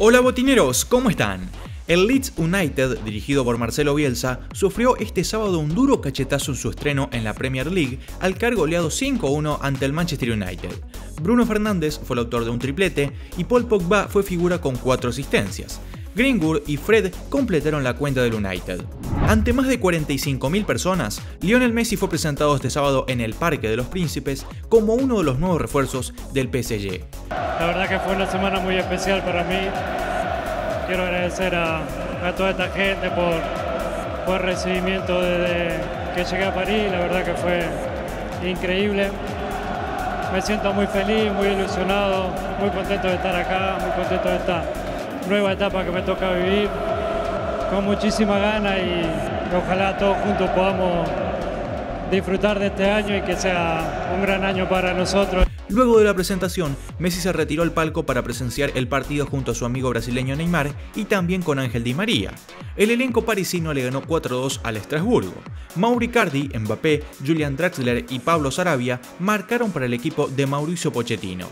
Hola botineros, ¿cómo están? El Leeds United, dirigido por Marcelo Bielsa, sufrió este sábado un duro cachetazo en su estreno en la Premier League al caer goleado 5-1 ante el Manchester United. Bruno Fernández fue el autor de un triplete y Paul Pogba fue figura con cuatro asistencias. Greenwood y Fred completaron la cuenta del United. Ante más de 45.000 personas, Lionel Messi fue presentado este sábado en el Parque de los Príncipes como uno de los nuevos refuerzos del PSG. La verdad que fue una semana muy especial para mí. Quiero agradecer a, toda esta gente por, el recibimiento desde que llegué a París. La verdad que fue increíble. Me siento muy feliz, muy ilusionado, muy contento de estar acá, muy contento de esta nueva etapa que me toca vivir, con muchísima gana y ojalá todos juntos podamos disfrutar de este año y que sea un gran año para nosotros. Luego de la presentación, Messi se retiró al palco para presenciar el partido junto a su amigo brasileño Neymar y también con Ángel Di María. El elenco parisino le ganó 4-2 al Estrasburgo. Mauri Cardi, Mbappé, Julian Draxler y Pablo Sarabia marcaron para el equipo de Mauricio Pochettino.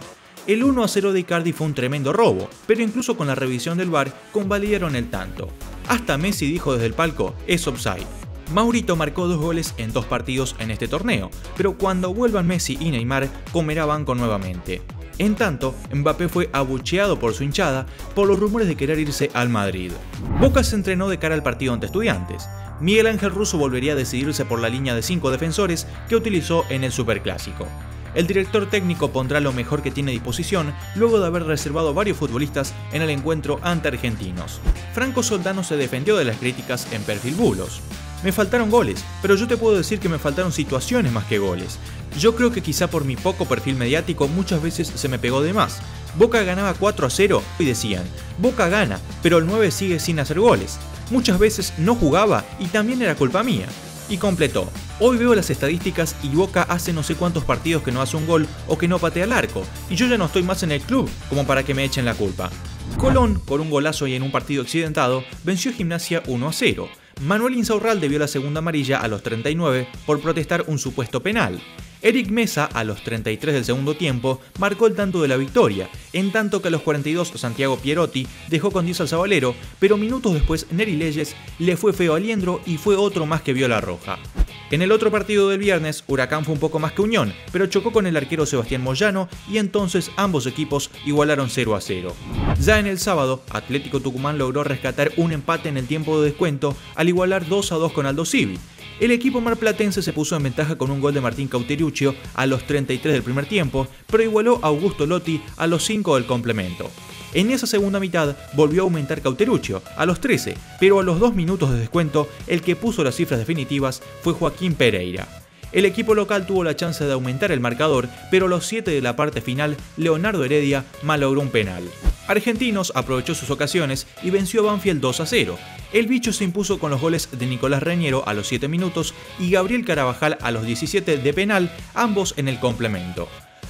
El 1-0 de Icardi fue un tremendo robo, pero incluso con la revisión del VAR convalidaron el tanto. Hasta Messi dijo desde el palco, es offside. Maurito marcó dos goles en dos partidos en este torneo, pero cuando vuelvan Messi y Neymar comerá banco nuevamente. En tanto, Mbappé fue abucheado por su hinchada por los rumores de querer irse al Madrid. Boca se entrenó de cara al partido ante estudiantes. Miguel Ángel Russo volvería a decidirse por la línea de cinco defensores que utilizó en el Superclásico. El director técnico pondrá lo mejor que tiene a disposición luego de haber reservado varios futbolistas en el encuentro ante argentinos. Franco Soldano se defendió de las críticas en perfil bulos. Me faltaron goles, pero yo te puedo decir que me faltaron situaciones más que goles. Yo creo que quizá por mi poco perfil mediático muchas veces se me pegó de más. Boca ganaba 4 a 0 y decían, Boca gana, pero el 9 sigue sin hacer goles. Muchas veces no jugaba y también era culpa mía. Y completó, hoy veo las estadísticas y Boca hace no sé cuántos partidos que no hace un gol o que no patea el arco, y yo ya no estoy más en el club como para que me echen la culpa. Colón, por un golazo y en un partido accidentado, venció Gimnasia 1 a 0. Manuel Insaurralde vio la segunda amarilla a los 39 por protestar un supuesto penal. Eric Mesa, a los 33 del segundo tiempo, marcó el tanto de la victoria, en tanto que a los 42 Santiago Pierotti dejó con 10 al Zabalero, pero minutos después Neri Leyes le fue feo a Liendro y fue otro más que vio la roja. En el otro partido del viernes, Huracán fue un poco más que Unión, pero chocó con el arquero Sebastián Moyano y entonces ambos equipos igualaron 0 a 0. Ya en el sábado, Atlético Tucumán logró rescatar un empate en el tiempo de descuento al igualar 2 a 2 con Aldo Civi. El equipo marplatense se puso en ventaja con un gol de Martín Cauteruccio a los 33 del primer tiempo, pero igualó a Augusto Lotti a los 5 del complemento. En esa segunda mitad volvió a aumentar Cauteruccio, a los 13, pero a los 2 minutos de descuento, el que puso las cifras definitivas fue Joaquín Pereira. El equipo local tuvo la chance de aumentar el marcador, pero a los 7 de la parte final, Leonardo Heredia malogró un penal. Argentinos aprovechó sus ocasiones y venció a Banfield 2 a 0. El bicho se impuso con los goles de Nicolás Reñero a los 7 minutos y Gabriel Carabajal a los 17 de penal, ambos en el complemento.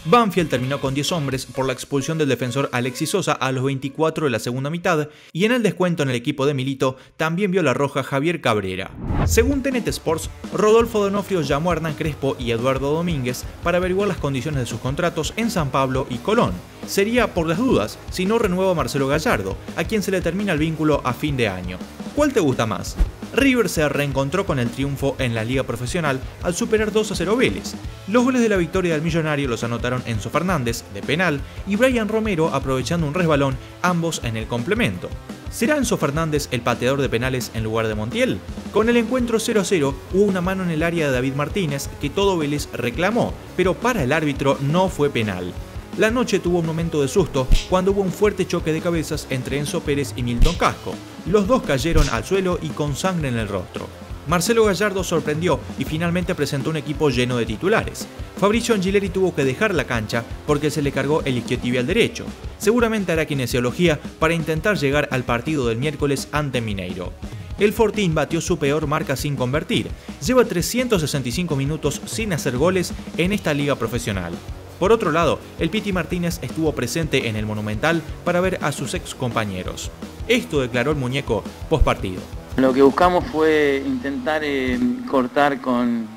Banfield terminó con 10 hombres por la expulsión del defensor Alexis Sosa a los 24 de la segunda mitad y en el descuento en el equipo de Milito también vio la roja Javier Cabrera. Según TNT Sports, Rodolfo Donofrio llamó a Hernán Crespo y Eduardo Domínguez para averiguar las condiciones de sus contratos en San Pablo y Colón. Sería por las dudas si no renueva a Marcelo Gallardo, a quien se le termina el vínculo a fin de año. ¿Cuál te gusta más? River se reencontró con el triunfo en la liga profesional al superar 2 a 0 Vélez. Los goles de la victoria del millonario los anotaron Enzo Fernández, de penal, y Brian Romero aprovechando un resbalón, ambos en el complemento. ¿Será Enzo Fernández el pateador de penales en lugar de Montiel? Con el encuentro 0 a 0 hubo una mano en el área de David Martínez que todo Vélez reclamó, pero para el árbitro no fue penal. La noche tuvo un momento de susto cuando hubo un fuerte choque de cabezas entre Enzo Pérez y Milton Casco. Los dos cayeron al suelo y con sangre en el rostro. Marcelo Gallardo sorprendió y finalmente presentó un equipo lleno de titulares. Fabricio Angileri tuvo que dejar la cancha porque se le cargó el isquiotibial derecho. Seguramente hará kinesiología para intentar llegar al partido del miércoles ante Mineiro. El Fortín batió su peor marca sin convertir. Lleva 365 minutos sin hacer goles en esta liga profesional. Por otro lado, el Piti Martínez estuvo presente en el Monumental para ver a sus ex compañeros. Esto declaró el muñeco post partido. Lo que buscamos fue intentar eh, cortar con,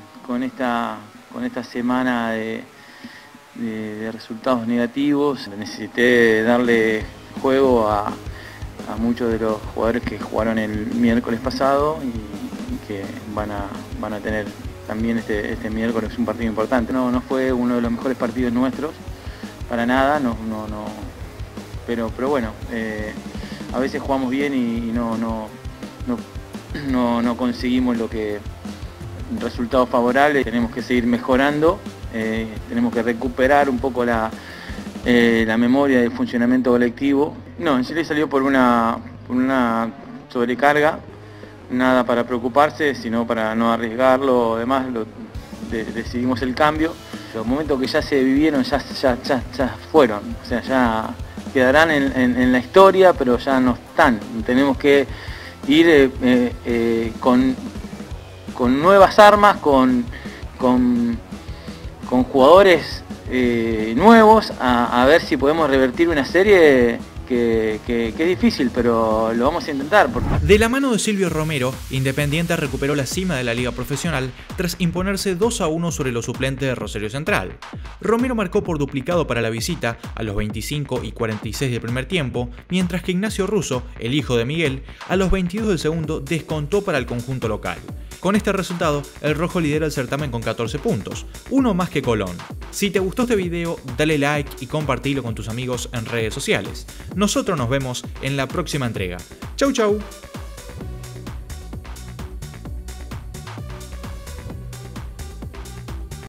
esta, semana de, resultados negativos. Necesité darle juego a, muchos de los jugadores que jugaron el miércoles pasado y, que van a tener también este, este miércoles un partido importante. No, no fue uno de los mejores partidos nuestros, para nada, no, no, no, pero, pero bueno, eh, a veces jugamos bien y, no, no, no, no, conseguimos lo que resultados favorables, tenemos que seguir mejorando, eh, tenemos que recuperar un poco la, eh, la memoria del funcionamiento colectivo. No, en Chile salió por una, por una sobrecarga, nada para preocuparse, sino para no arriesgarlo, además lo, decidimos el cambio. Los momentos que ya se vivieron ya, ya, ya, fueron, o sea, ya quedarán en, la historia, pero ya no están. Tenemos que ir eh, eh, con, con nuevas armas, con, con, con jugadores eh, nuevos, a, a, ver si podemos revertir una serie que, es difícil, pero lo vamos a intentar. De la mano de Silvio Romero, Independiente recuperó la cima de la liga profesional tras imponerse 2 a 1 sobre los suplentes de Rosario Central. Romero marcó por duplicado para la visita a los 25 y 46 del primer tiempo, mientras que Ignacio Russo, el hijo de Miguel, a los 22 del segundo descontó para el conjunto local. Con este resultado, el rojo lidera el certamen con 14 puntos, uno más que Colón. Si te gustó este video, dale like y compartilo con tus amigos en redes sociales. Nosotros nos vemos en la próxima entrega. Chau chau.